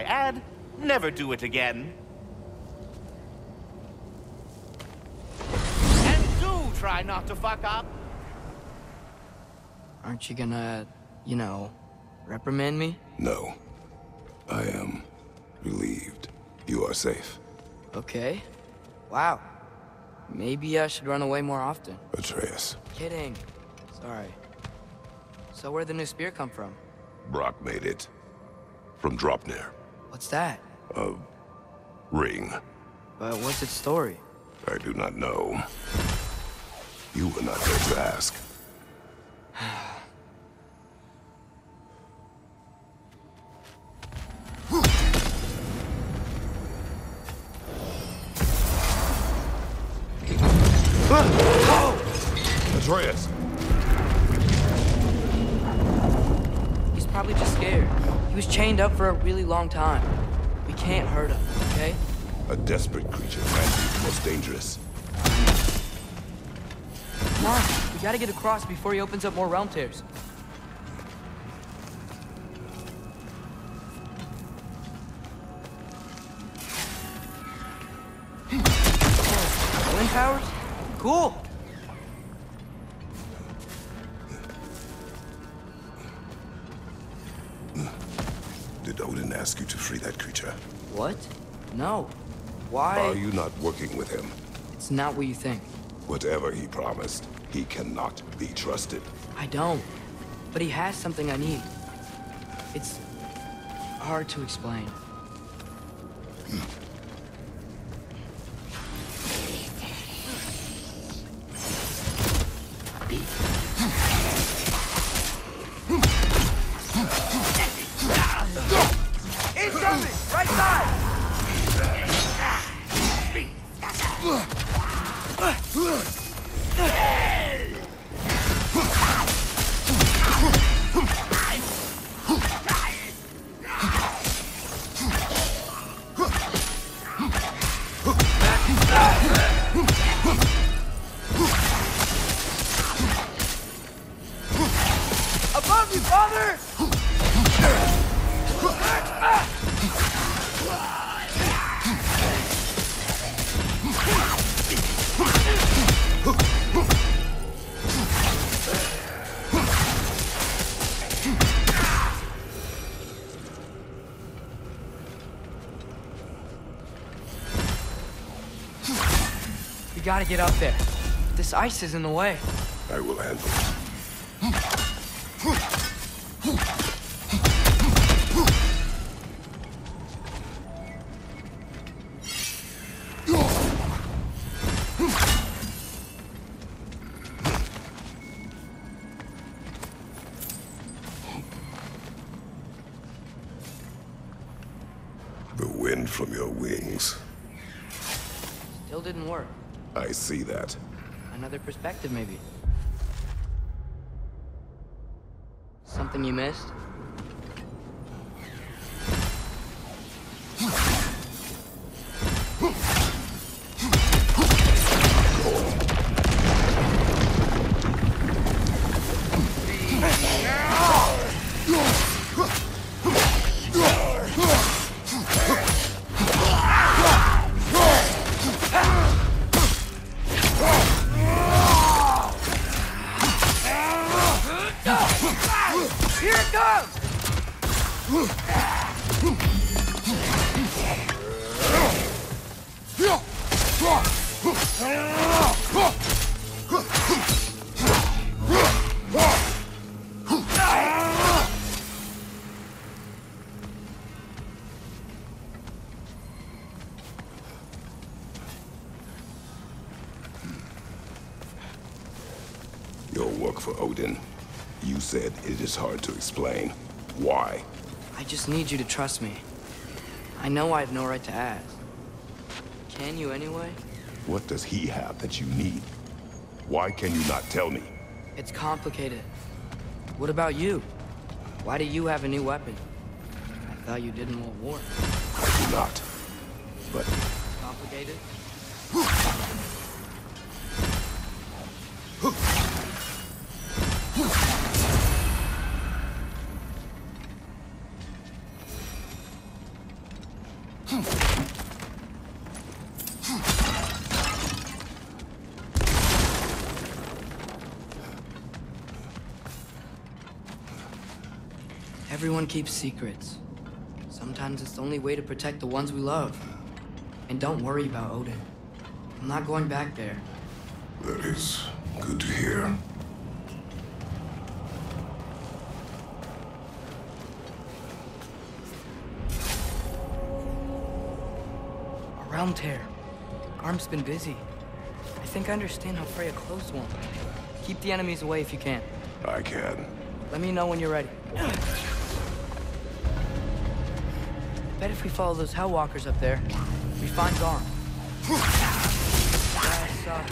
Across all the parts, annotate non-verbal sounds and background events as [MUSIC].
I add, never do it again. And do try not to fuck up. Aren't you gonna, you know, reprimand me? No. I am relieved. You are safe. Okay. Wow. Maybe I should run away more often. Atreus. Kidding. Sorry. So where'd the new spear come from? Brok made it. From Draupnir. What's that? A ring. But what's its story? I do not know. You were not there to ask. [SIGHS] [SIGHS] [SIGHS] really long time. We can't hurt him, okay? A desperate creature can be most dangerous. Come on, we gotta get across before he opens up more realm tears. Hmm. Wind powers? Cool! Working with him? It's not what you think. Whatever he promised, he cannot be trusted. I don't. But he has something I need. It's hard to explain. Gotta get up there. This ice is in the way. Perspective, maybe. For Odin. You said it is hard to explain. Why? I just need you to trust me. I know I have no right to ask. Can you anyway? What does he have that you need? Why can you not tell me? It's complicated. What about you? Why do you have a new weapon? I thought you didn't want war. I do not. But Complicated? Everyone keeps secrets. Sometimes it's the only way to protect the ones we love. And don't worry about Odin. I'm not going back there. That is good to hear. A realm tear. Arm's been busy. I think I understand how Freya closed one. Keep the enemies away if you can. I can. Let me know when you're ready. Bet if we follow those Hellwalkers up there, we find Garm. That's, uh,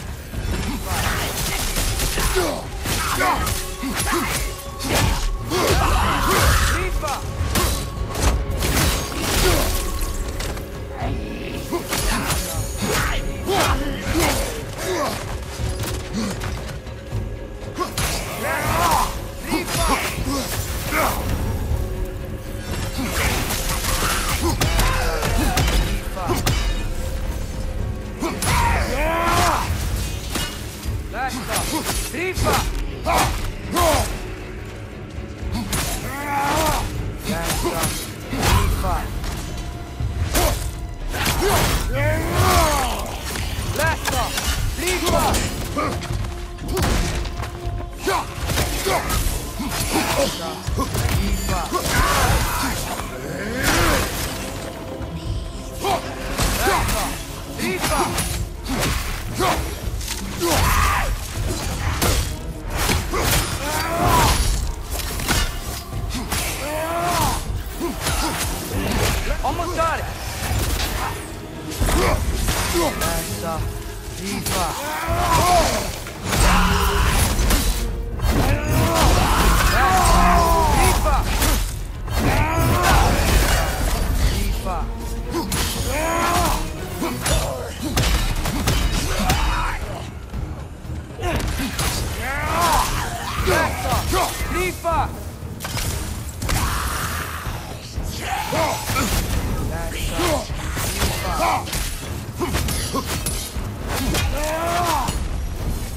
That's uh, Tifa.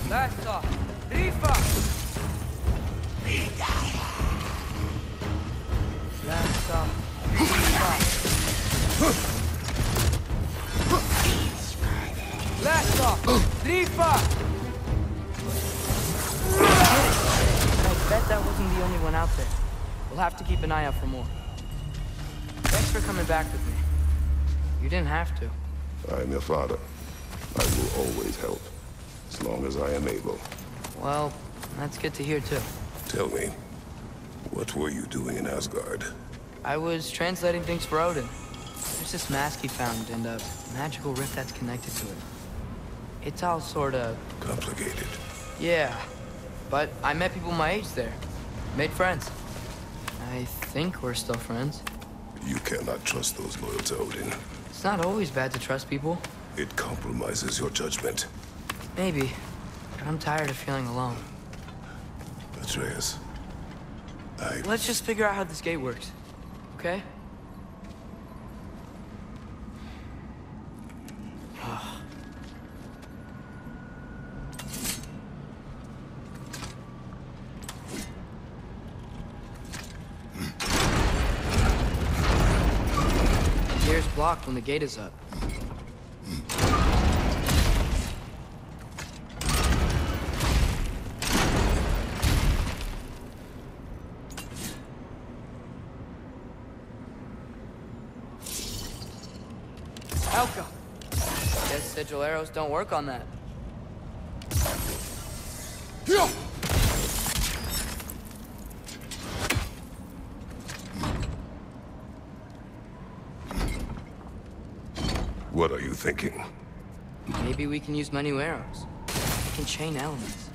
That's uh, That's uh, Tifa. That's uh, bet that wasn't the only one out there. We'll have to keep an eye out for more. Thanks for coming back with me. You didn't have to. I am your father. I will always help, as long as I am able. Well, that's good to hear too. Tell me, what were you doing in Asgard? I was translating things for Odin. There's this mask he found and a magical rift that's connected to it. It's all sorta... Complicated. yeah. But I met people my age there. Made friends. I think we're still friends. You cannot trust those loyal to Odin. It's not always bad to trust people. It compromises your judgment. Maybe. But I'm tired of feeling alone. Atreus, I... Let's just figure out how this gate works. Okay? Gear's blocked when the gate is up. Elka! Guess sigil arrows don't work on that. What are you thinking? Maybe we can use my new arrows. I can chain elements.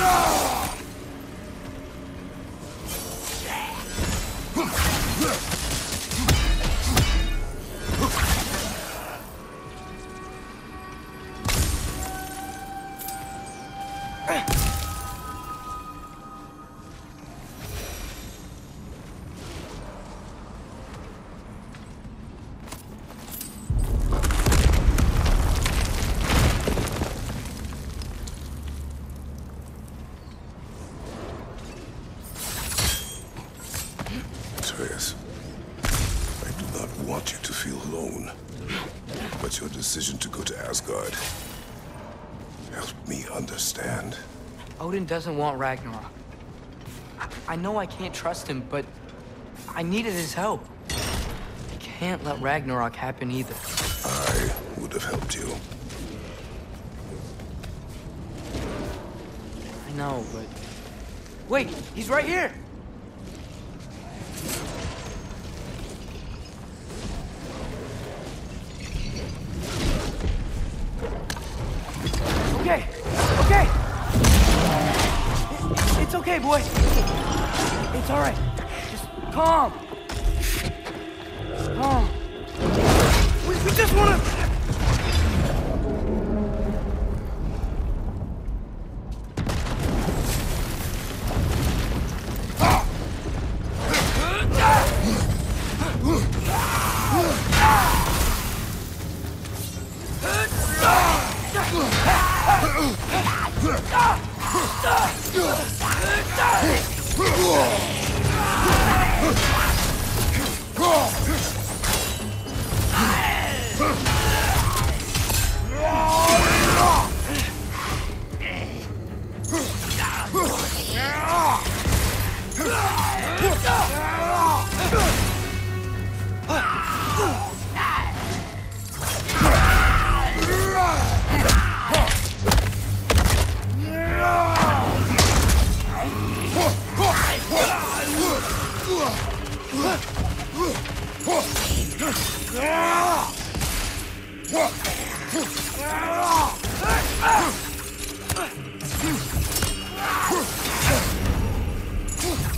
Ah! Doesn't want Ragnarok. I, I know I can't trust him, but I needed his help. I can't let Ragnarok happen either. I would have helped you. I know, but... Wait, he's right here! Oh!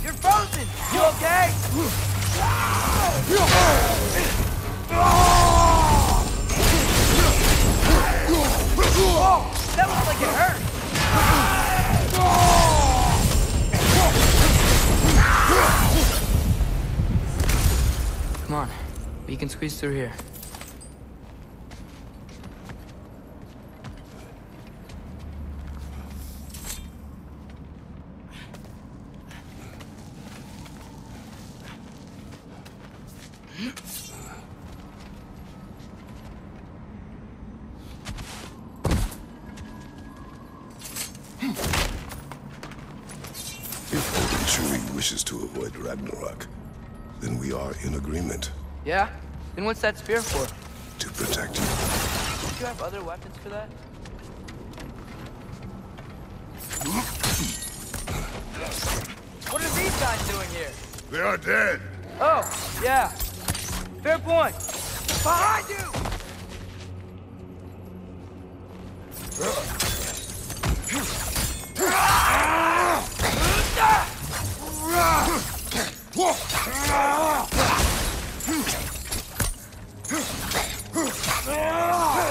You're frozen! You okay? Whoa! That looks like it hurt! Come on. We can squeeze through here. If Odin truly wishes to avoid Ragnarok, then we are in agreement Yeah? Then what's that spear for? to protect you. Don't you have other weapons for that? What are these guys doing here? They are dead! Oh, yeah. Fair point. Behind you! 으아!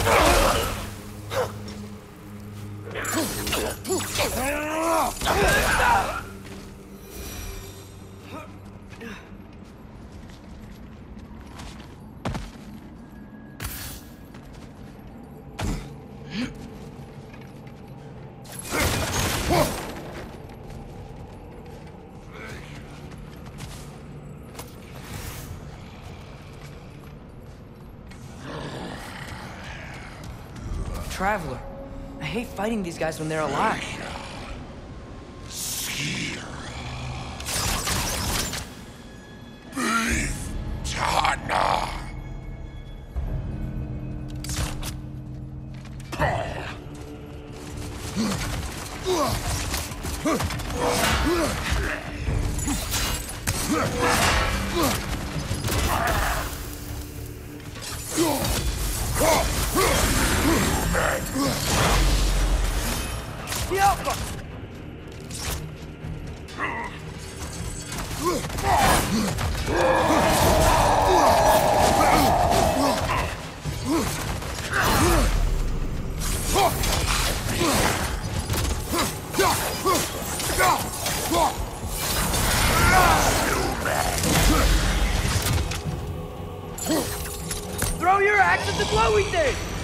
Fighting these guys when they're alive. Glowy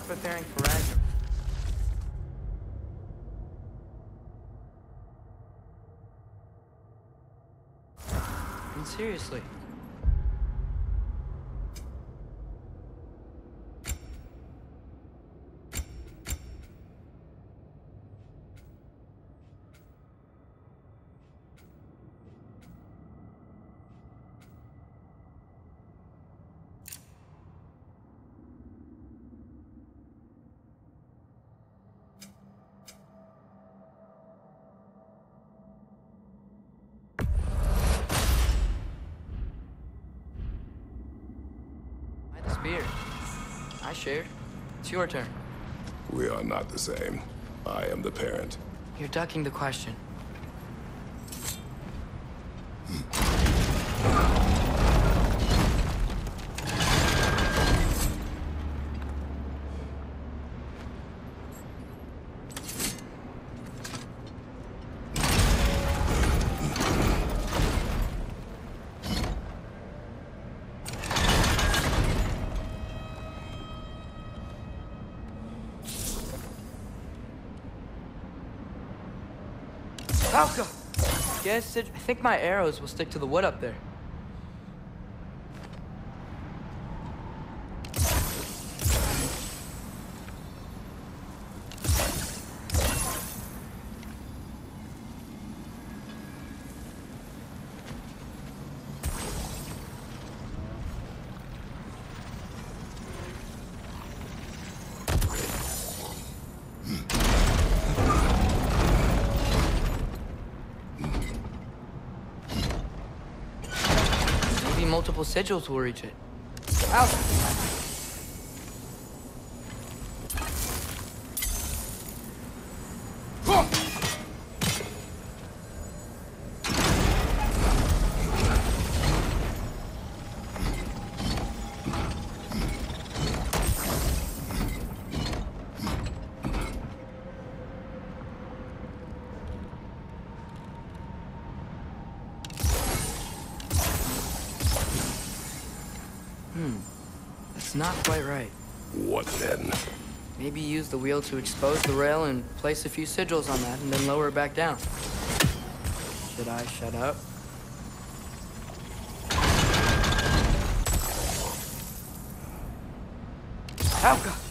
thing! you're not preparing Spear. I shared. It's your turn. We are not the same. I am the parent. You're ducking the question. Yes, Sid. I think my arrows will stick to the wood up there. Maybe multiple sigils will reach it. Alka! Not quite right. What then? Maybe use the wheel to expose the rail and place a few sigils on that and then lower it back down. Should I shut up? Alka!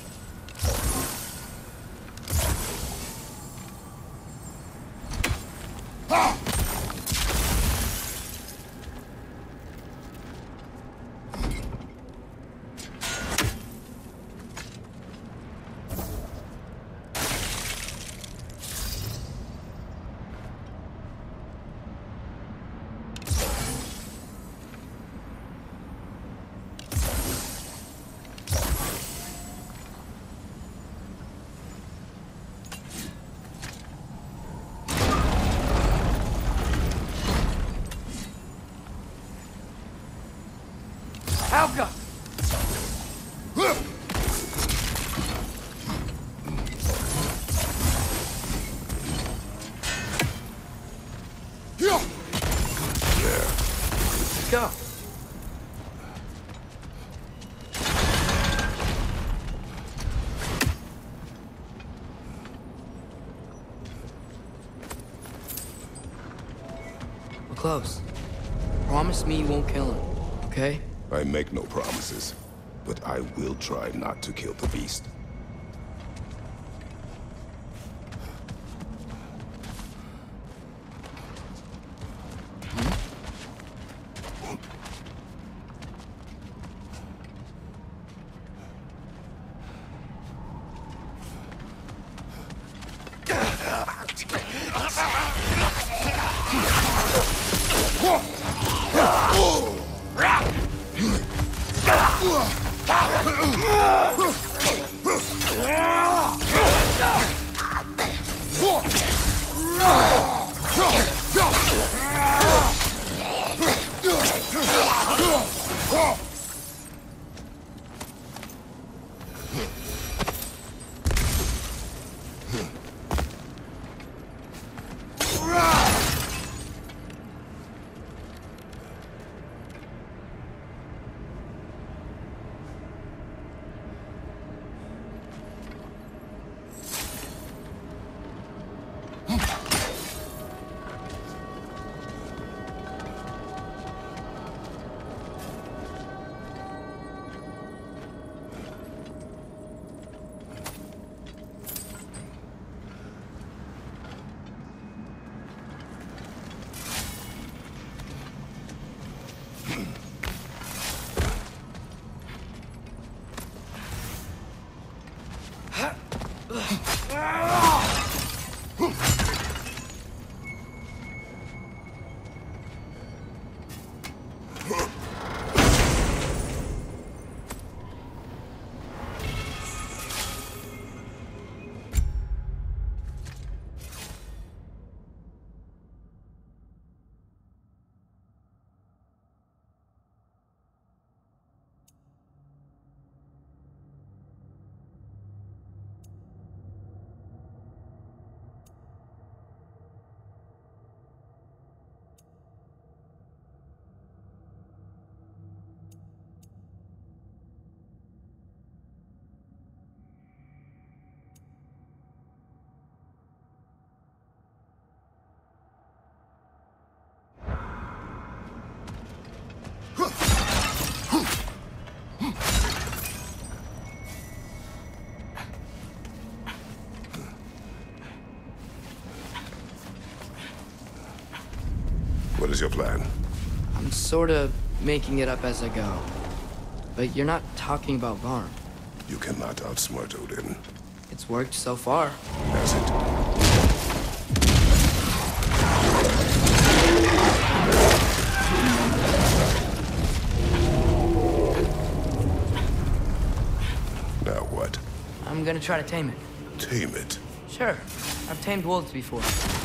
Promise me you won't kill him, okay? I make no promises, but I will try not to kill the beast. Is your plan? I'm sort of making it up as I go. But you're not talking about Garm. You cannot outsmart Odin. It's worked so far. Has it? Now what? I'm gonna try to tame it. Tame it. Sure. I've tamed wolves before.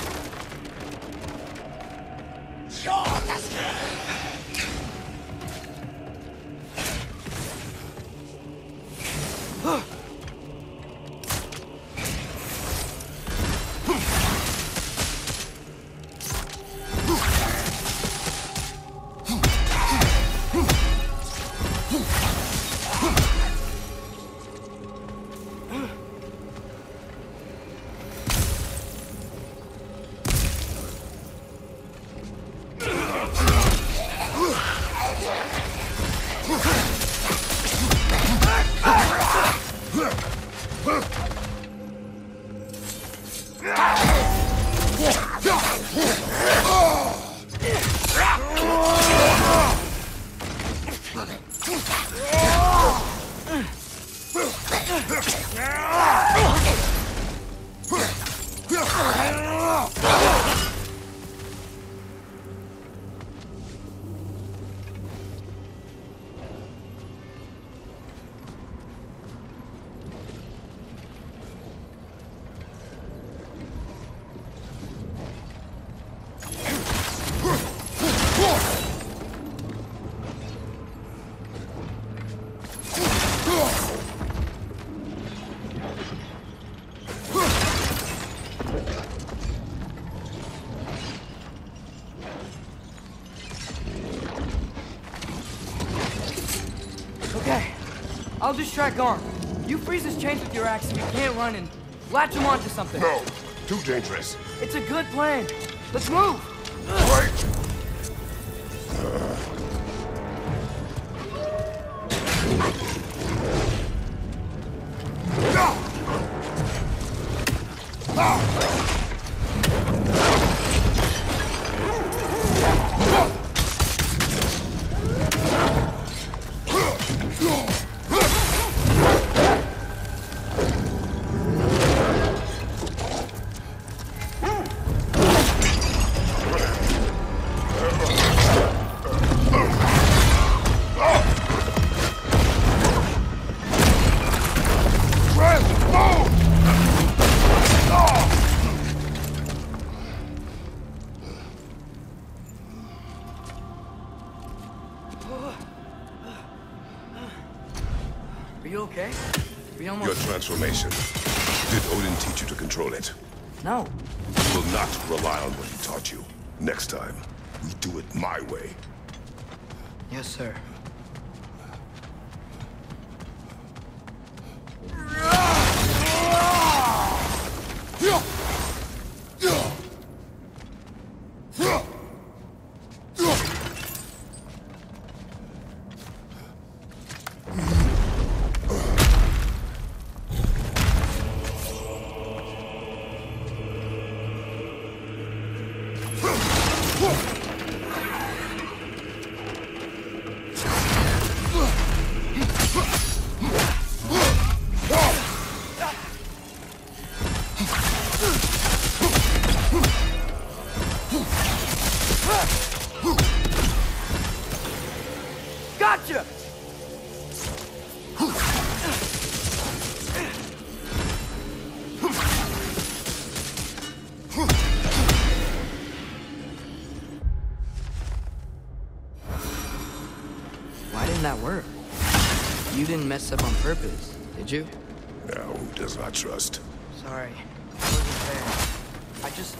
I'll distract Garm. You freeze his chains with your axe if he can't run and latch him onto something. No! Too dangerous. It's a good plan. Let's move! You okay? We Your transformation. Did Odin teach you to control it? No. You will not rely on what he taught you. Next time, we do it my way. Yes, sir. Mess up on purpose, did you? Now, who does not trust? Sorry. It wasn't fair. I just...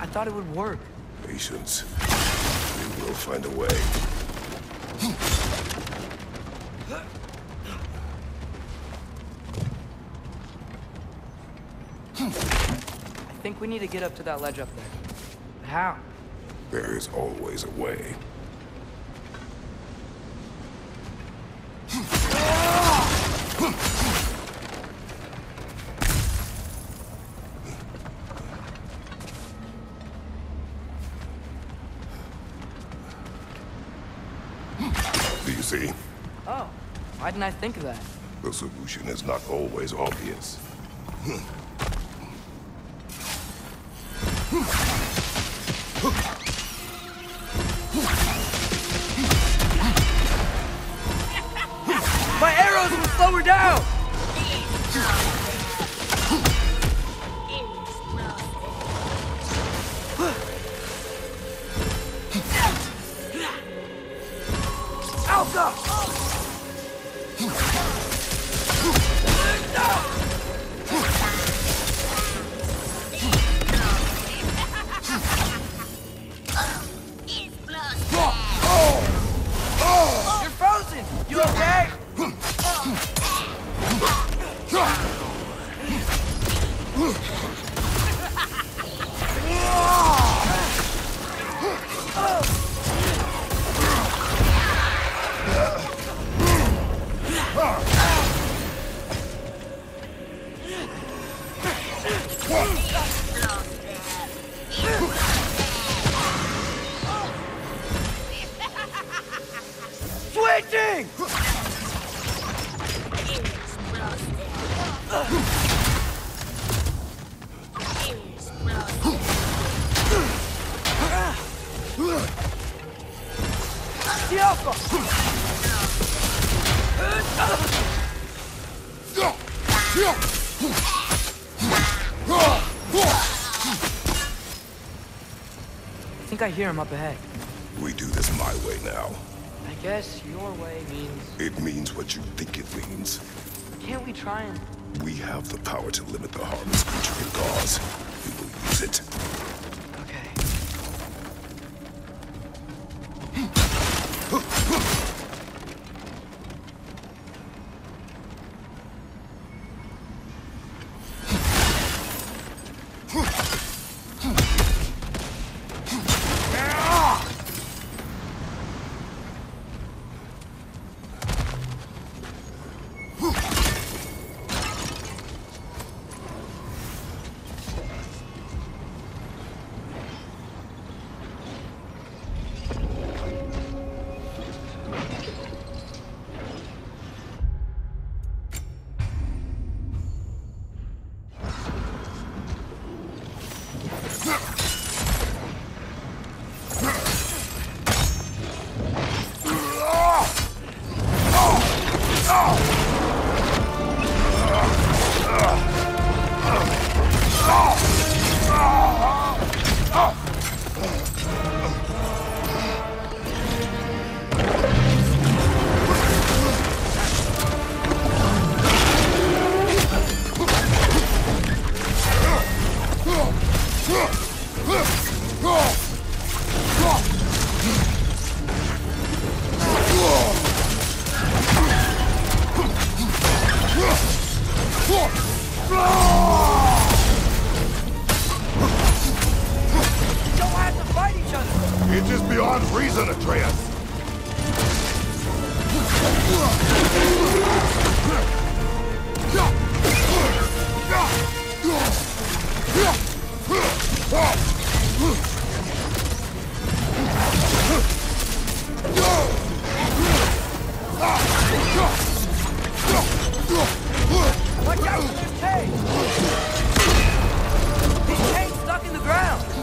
I thought it would work. Patience. We will find a way. I think we need to get up to that ledge up there. But how? There is always a way. Do you see? Oh, why didn't I think of that? The solution is not always obvious. Hmm. Think I hear him up ahead. We do this my way now. I guess your way means... It means what you think it means. Can't we try and... We have the power to limit the harm this creature can cause. We will use it. Reason, Atreus. Watch out for this cage! These chains stuck in the ground!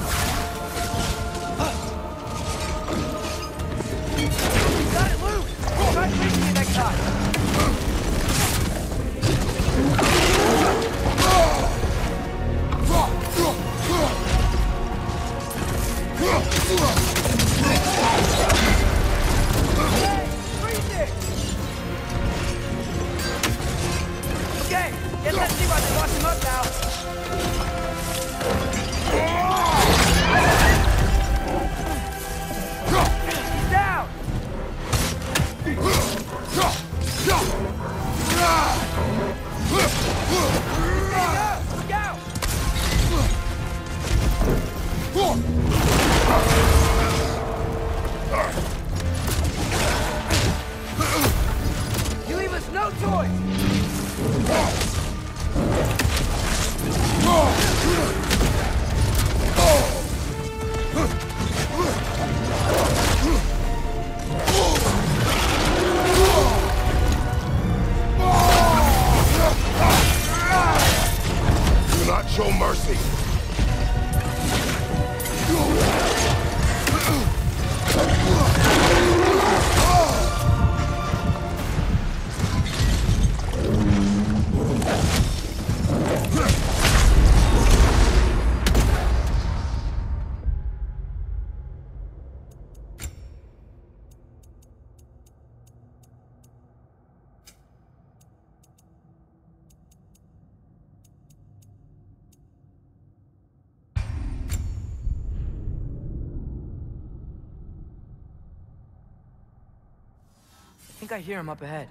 Think I hear him up ahead.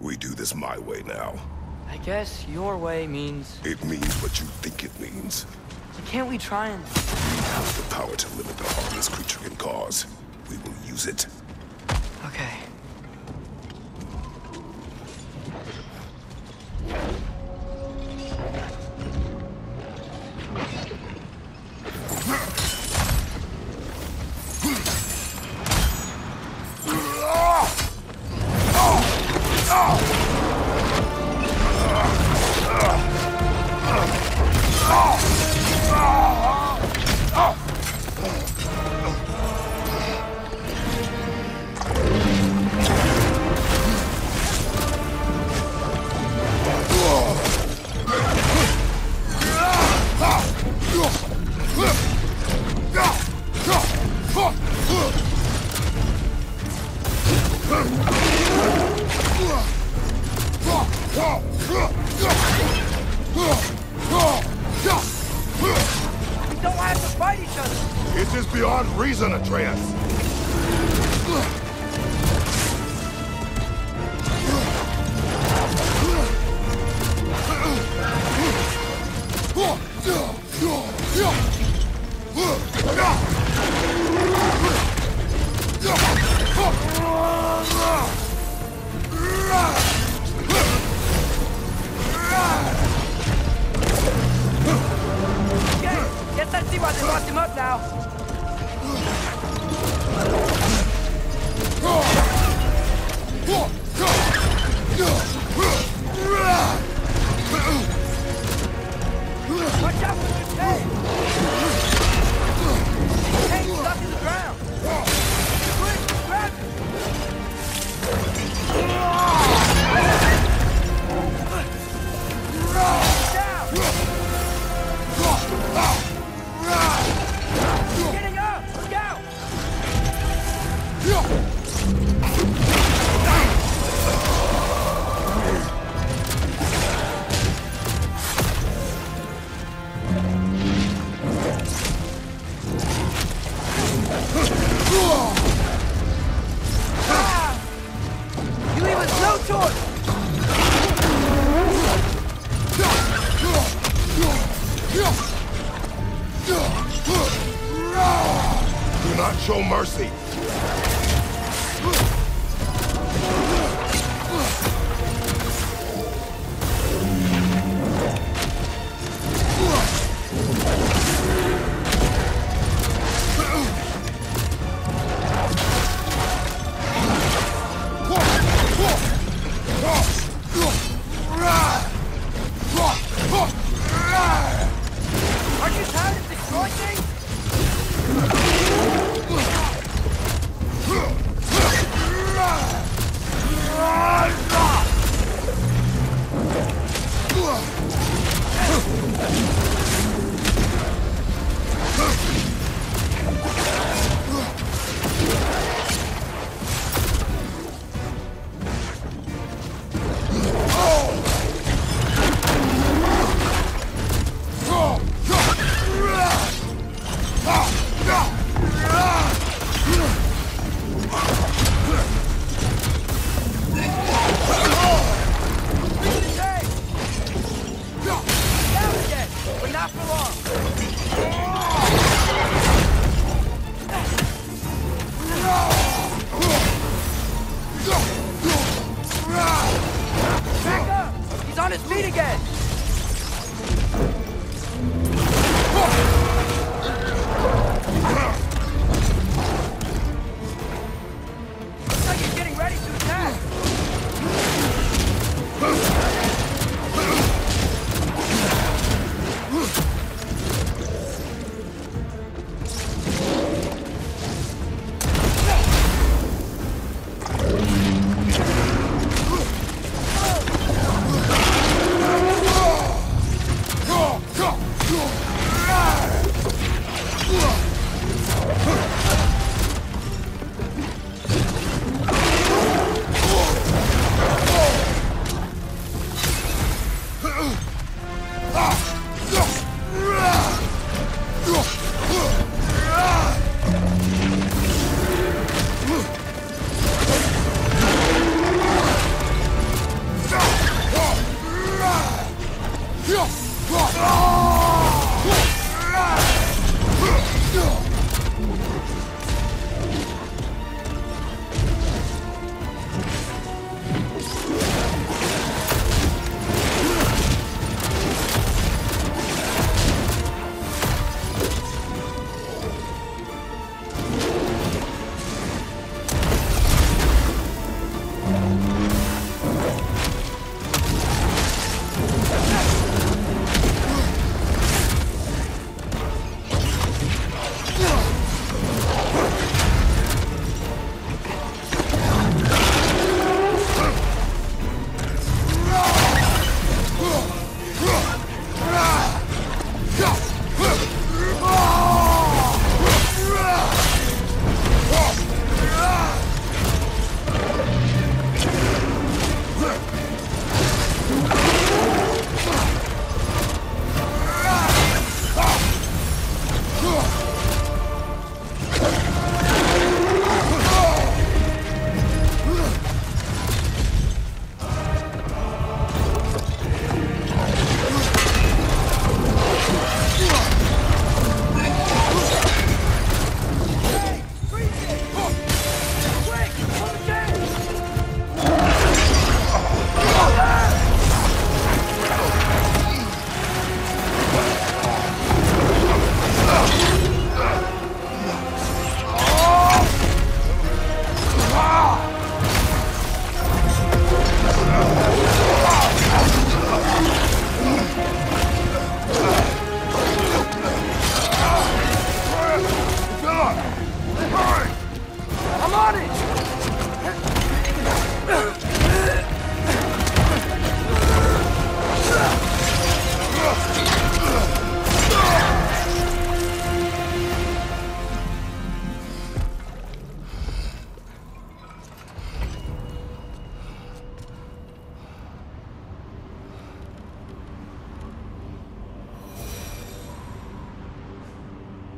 We do this my way now. I guess your way means... It means what you think it means. Can't we try and... We have the power to limit the harm this creature can cause. We will use it. Okay.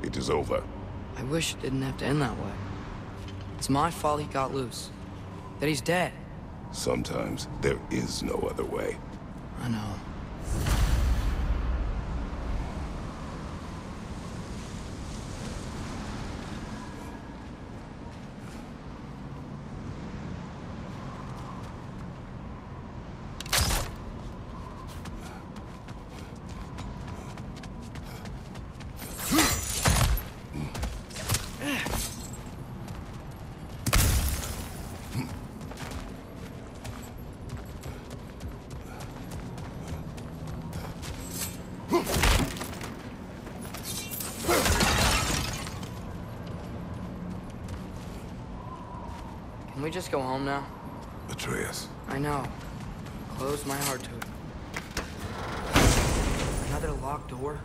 It is over. I wish it didn't have to end that way. It's my fault he got loose. That he's dead. Sometimes there is no other way. I know. Go home now? Atreus. I know. Close my heart to it. Another locked door?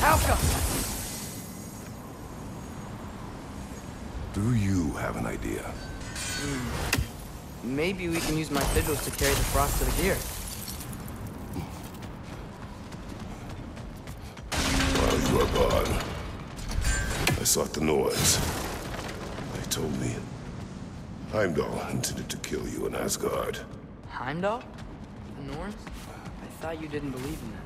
Halka! Do you have an idea? Hmm. Maybe we can use my sigils to carry the frost to the gear. While you are gone, I sought the Norns. They told me Heimdall intended to kill you in Asgard. Heimdall? The Norns? I thought you didn't believe in that.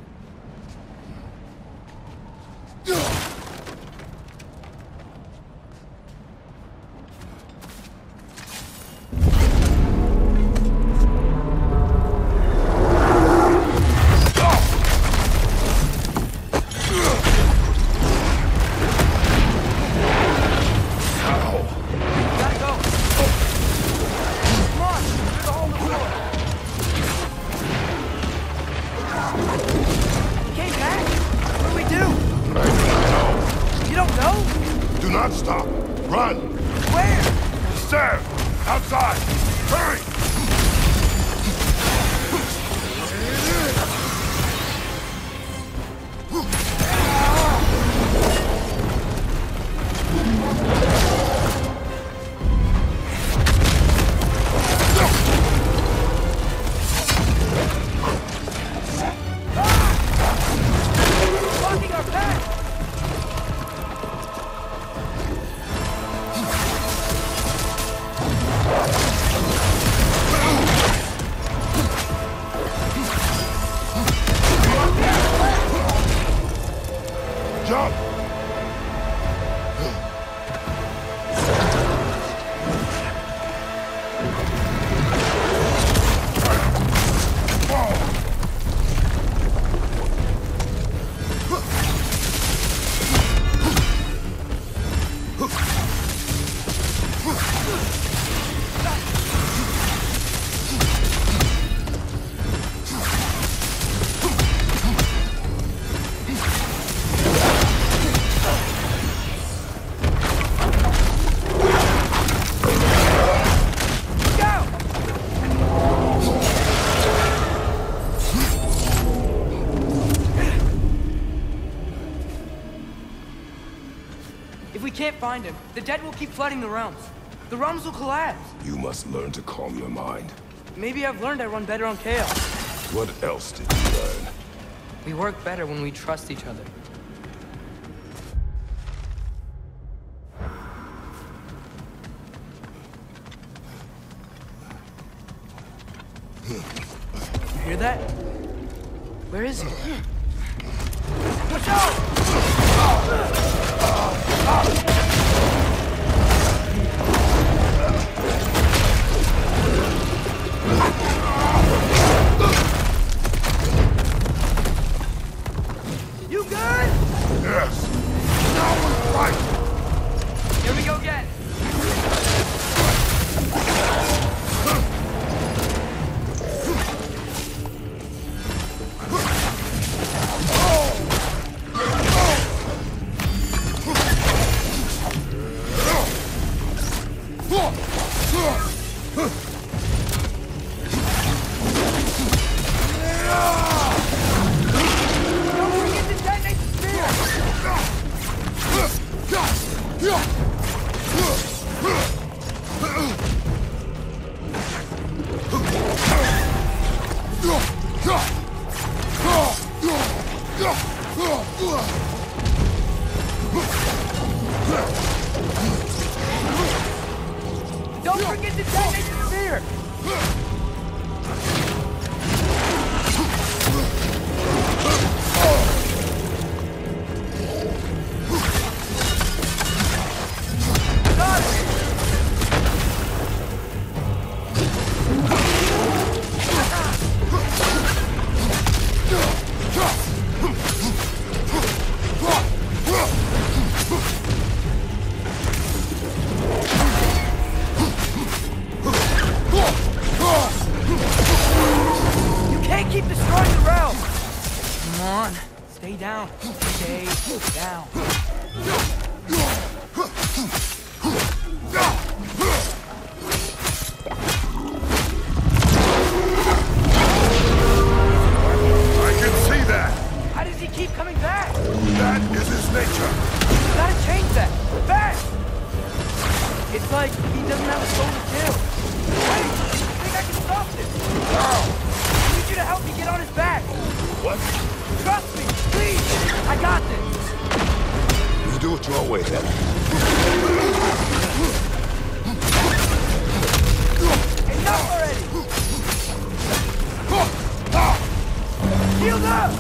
Find him, the dead will keep flooding the realms. The realms will collapse. You must learn to calm your mind. Maybe I've learned I run better on chaos. What else did you learn? We work better when we trust each other. Like he doesn't have a soul to kill. Wait! You think I can stop this? How? I need you to help me get on his back! What? Trust me! Please! I got this! You do it your way then. Enough already! Shield up!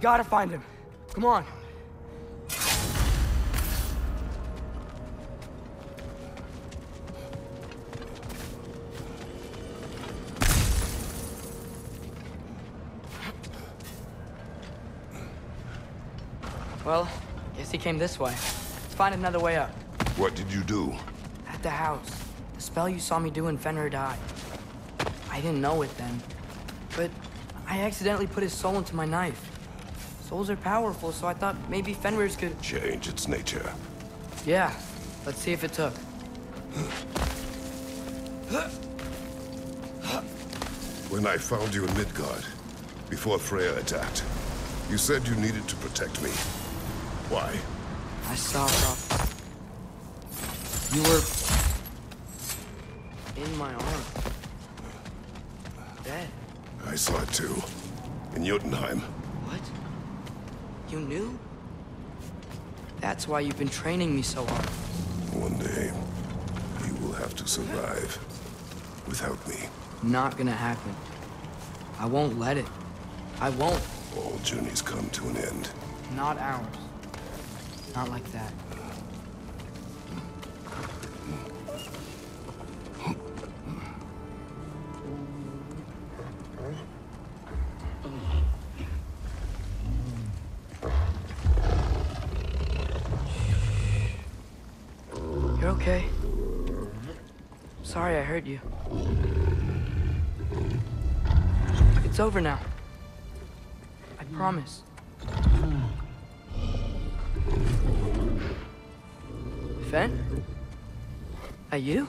Gotta find him. Come on. Well, guess he came this way. Let's find another way up. What did you do? At the house. The spell you saw me do when Fenrir died. I didn't know it then. But I accidentally put his soul into my knife. Souls are powerful, so I thought maybe Fenrir's could... Change its nature. Yeah. Let's see if it took. When I found you in Midgard, before Freya attacked, you said you needed to protect me. Why? I saw Rob. You were... in my arms. Dead. I saw it too. In Jotunheim. You knew? That's why you've been training me so hard. One day, you will have to survive. Without me, Not gonna happen. I won't let it. I won't. all journeys come to an end. not ours. Not like that. It's over now. I promise. Fen? Are you?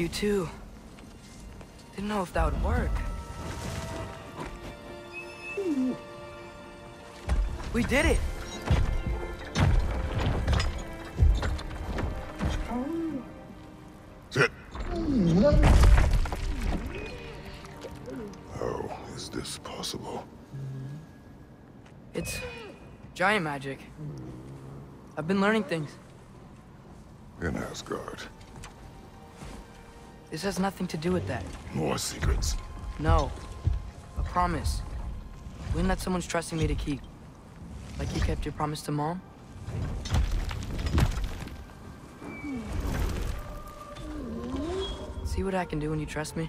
You too. Didn't know if that would work. We did it! Sit. How is this possible? It's giant magic. I've been learning things. In Asgard. This has nothing to do with that. More secrets. No. A promise. One that someone's trusting me to keep. Like you kept your promise to Mom? See what I can do when you trust me?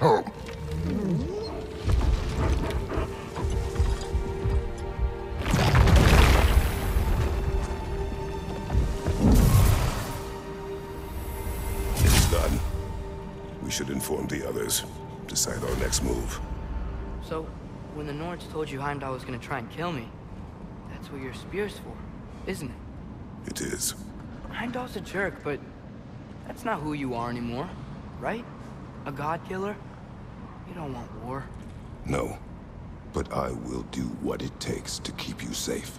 Oh. Should inform the others. Decide our next move. So, when the Norns told you Heimdall was gonna try and kill me, that's what your spear's for, isn't it? It is. Heimdall's a jerk, but that's not who you are anymore, right? A god killer? You don't want war. No. But I will do what it takes to keep you safe.